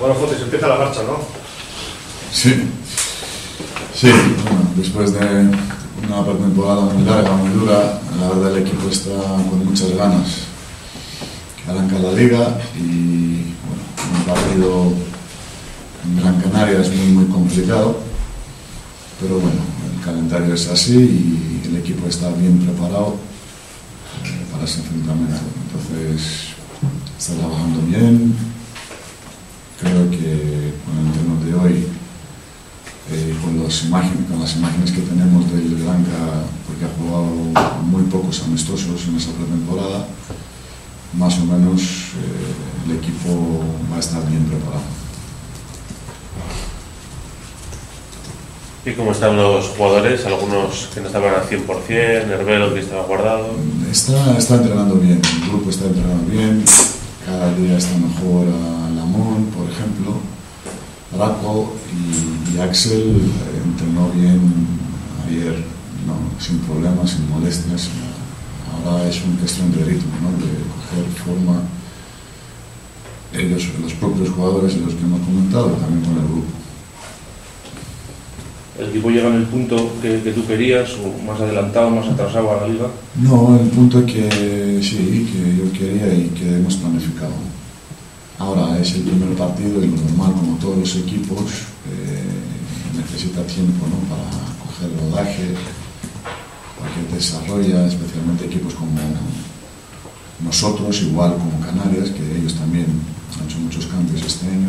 Bueno, Fotis, empieza la marcha, ¿no? Sí, sí, bueno, después de una pretemporada muy larga, muy dura, la verdad el equipo está con muchas ganas arranca la liga y bueno, un partido en Gran Canaria es muy muy complicado, pero bueno, el calendario es así y el equipo está bien preparado eh, para ese enfrentamiento. Entonces, está trabajando bien, creo que con el entreno de hoy, eh, con, las imágenes, con las imágenes que tenemos del Blanca, porque ha jugado muy pocos amistosos en esa pretemporada, más o menos eh, el equipo va a estar bien preparado. ¿Y cómo están los jugadores? Algunos que no estaban al 100%, Herbelo que estaba guardado. Está, está entrenando bien, el grupo está entrenando bien, cada día está mejor a Lamón, por ejemplo, Raco y, y Axel eh, entrenó bien ayer, no, sin problemas, sin molestias. Ahora es una cuestión de ritmo, ¿no? de coger forma ellos, los propios jugadores de los que hemos comentado, también con el grupo. ¿El equipo llega en el punto que, que tú querías o más adelantado, más atrasado a la liga? No, el punto que sí, que yo quería y que hemos planificado. Ahora es el primer partido y lo normal, como todos los equipos, eh, necesita tiempo ¿no? para coger rodaje, para que desarrolla, especialmente equipos como nosotros, igual como Canarias, que ellos también han hecho muchos cambios este año.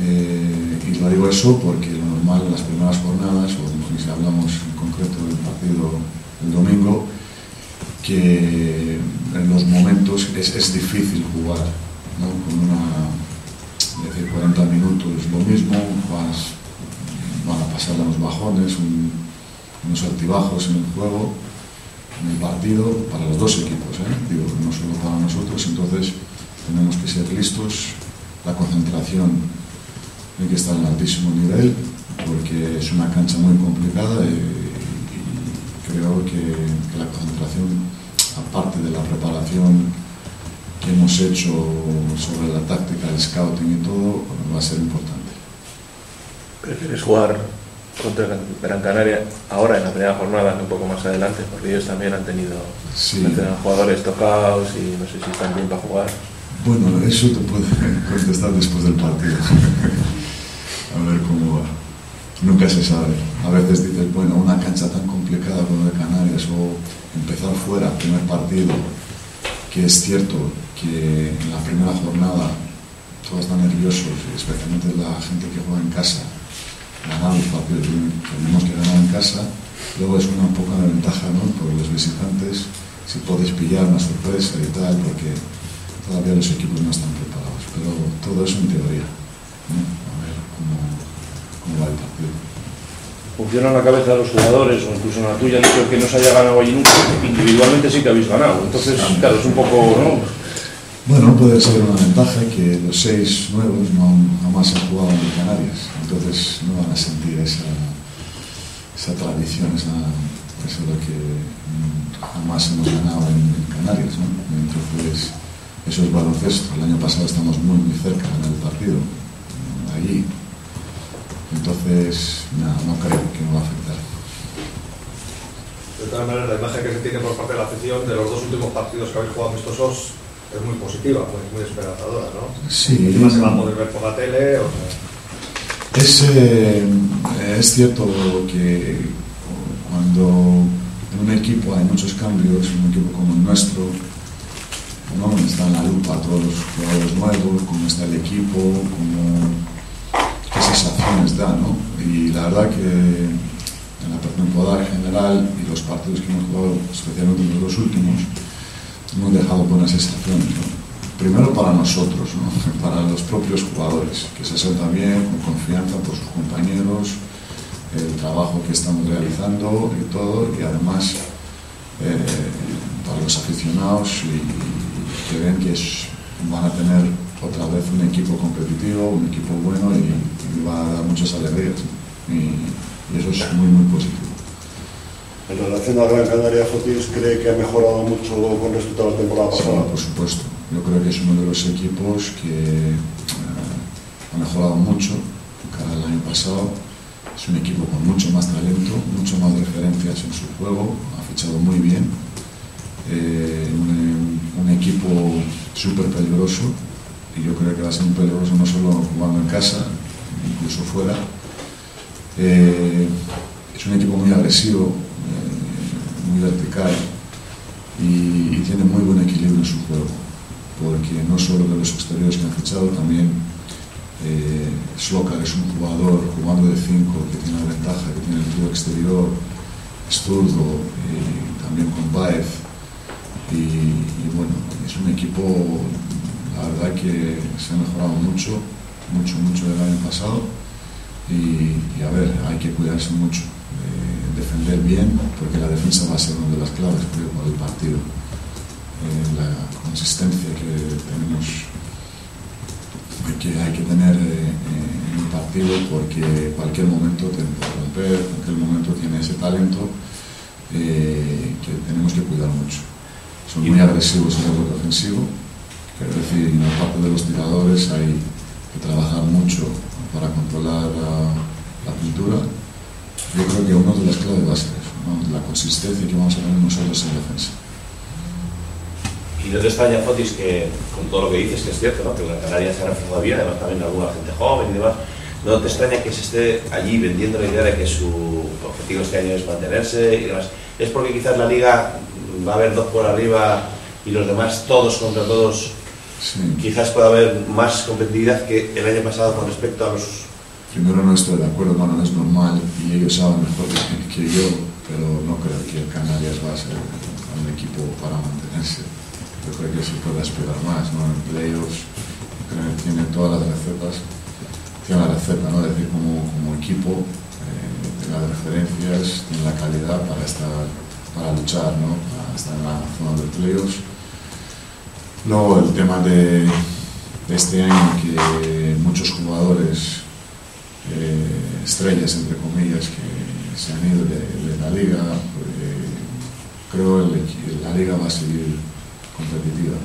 Eh, y lo digo eso porque lo normal en las primeras jornadas, o si hablamos en concreto del partido el domingo, que en los momentos es, es difícil jugar ¿no? con una, es decir, 40 minutos lo mismo, a pasar unos bajones, un, unos altibajos en el juego, en el partido, para los dos equipos, ¿eh? digo, no solo para nosotros, entonces tenemos que ser listos, la concentración hay que estar en altísimo nivel porque es una cancha muy complicada y, y creo que, que, la concentración, aparte de la preparación que hemos hecho sobre la táctica, el scouting y todo, va a ser importante. ¿Prefieres jugar contra Gran Canaria ahora en la primera jornada un poco más adelante? Porque ellos también han tenido Sí. jugadores tocados y no sé si están bien para jugar. Bueno, eso te puedo contestar después del partido. a ver cómo va. Nunca se sabe. A veces dices, bueno, una cancha tan complicada como de Canarias o empezar fuera, primer partido, que es cierto que en la primera jornada todos están nerviosos, especialmente la gente que juega en casa, ganar los partidos, tenemos que ganar en casa, luego es una poca ventaja ¿no? por los visitantes si puedes pillar una sorpresa y tal, porque todavía los equipos no están preparados, pero todo eso en teoría. ¿no? A ver cómo, cómo va el partido. Funciona en la cabeza de los jugadores o incluso en la tuya, el que no se haya ganado allí nunca, individualmente sí que habéis ganado. Entonces, claro, es un poco, ¿no? Bueno, puede ser una ventaja que los seis nuevos no jamás han jugado en Canarias, entonces no van a sentir esa, tradición, esa, eso de que mm, jamás hemos ganado en, Canarias. ¿no? Entonces, eso es baloncesto. El año pasado estamos muy, muy cerca en el partido, allí. Entonces, nada, no creo que nos va a afectar. De todas maneras, la imagen que se tiene por parte de la afición de los dos últimos partidos que habéis jugado amistosos es muy positiva, muy, muy esperanzadora, ¿no? Sí. Se va a poder ver por la tele, o sea, Es, eh, es cierto que cuando en un equipo hay muchos cambios, en un equipo como el nuestro, ¿no? está en la lupa todos los jugadores nuevos, cómo está el equipo, cómo, qué sensaciones da, ¿no? Y la verdad que en la pretemporada en general y los partidos que hemos jugado, especialmente en los dos últimos, hemos dejado buenas sensaciones, ¿no? primero para nosotros, ¿no? para los propios jugadores, que se sientan bien, con confianza por sus compañeros, el trabajo que estamos realizando y todo, y además eh, para los aficionados y, que ven que es, van a tener otra vez un equipo competitivo, un equipo bueno y, y va a dar muchas alegrías. y eso es muy, muy positivo. En relación a Gran Canaria, Fotis cree que ha mejorado mucho con respecto a la temporada Sí, pasada. por supuesto. Yo creo que es uno de los equipos que eh, ha mejorado mucho cara al año pasado. Es un equipo con mucho más talento, mucho más referencias en su juego, ha fichado muy bien. Eh, un, un equipo súper peligroso y yo creo que va a ser muy peligroso no solo jugando en casa, incluso fuera. Eh, es un equipo muy agresivo, muy vertical y, tiene muy buen equilibrio en su juego, porque no solo de los exteriores que han fichado, también eh, es un jugador jugando de 5 que tiene la ventaja, que tiene el tiro exterior, es zurdo, y también con Baez. Y, bueno, es un equipo, la verdad que se ha mejorado mucho, mucho, mucho del año pasado. Y, a ver, hay que cuidarse mucho, eh, defender bien, porque la defensa va a ser una de las claves creo, para el partido. Eh, la consistencia que tenemos que, hay que tener eh, en un partido porque cualquier momento te puede romper, cualquier momento tiene ese talento eh, que tenemos que cuidar mucho. Son muy agresivos en el bloque ofensivo, quiero decir, en la parte de los tiradores hay que trabajar mucho para controlar la, la pintura. Yo creo que una de las claves va a ser ¿no? la consistencia que vamos a tener nosotros en defensa. Y no te extraña, Fotis, que con todo lo que dices, que es cierto, ¿no? que la Canaria se ha reforzado bien, además también alguna gente joven y demás, no te extraña que se esté allí vendiendo la idea de que su objetivo este año es mantenerse y demás. Es porque quizás la liga va a haber dos por arriba y los demás todos contra todos. Sí. Quizás pueda haber más competitividad que el año pasado con respecto a los... Primero no estoy de acuerdo, bueno, no es normal y ellos saben mejor que, yo, pero no creo que Canarias va a ser un equipo para mantenerse. Yo creo que se puede esperar más, ¿no? En playoffs creo que tiene todas las recetas, tiene la receta, ¿no? Es decir, como, como equipo, eh, tiene las referencias, tiene la calidad para estar, para luchar, ¿no? Para estar en la zona de playoffs. Luego el tema de este año que muchos jugadores eh, estrellas, entre comillas, que se han ido de, la liga, creo que la liga va a seguir competitiva,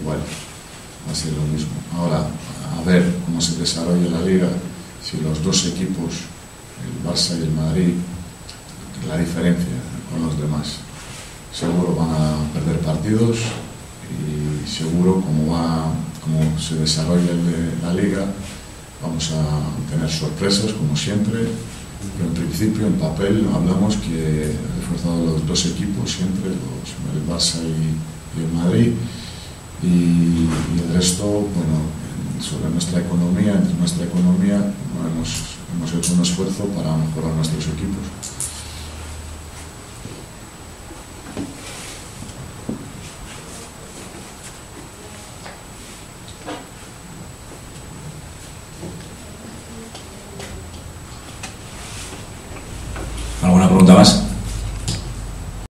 igual, va a ser lo mismo. Ahora, a ver cómo se desarrolla la liga, si los dos equipos, el Barça y el Madrid, la diferencia con los demás, seguro van a perder partidos y seguro como, va, como se desarrolla la liga, vamos a tener sorpresas como siempre, pero en principio en papel hablamos que ha reforzado los dos equipos siempre, los, el Barça y, el Madrid, y, y, el resto, bueno, sobre nuestra economía, entre nuestra economía, hemos, hemos hecho un esfuerzo para mejorar nuestros equipos.